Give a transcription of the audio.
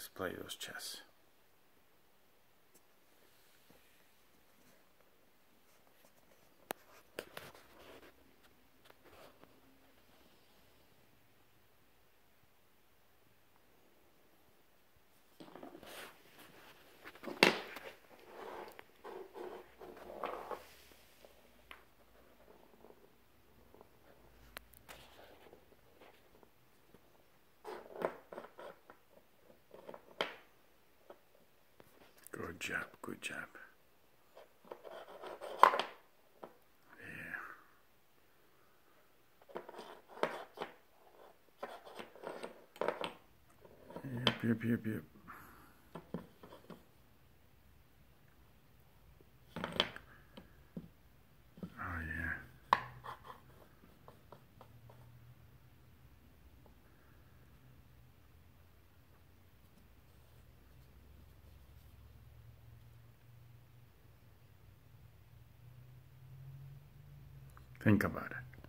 Let's play those chess. Good job, good job. Yeah. Yep, yep, yep, yep. Think about it.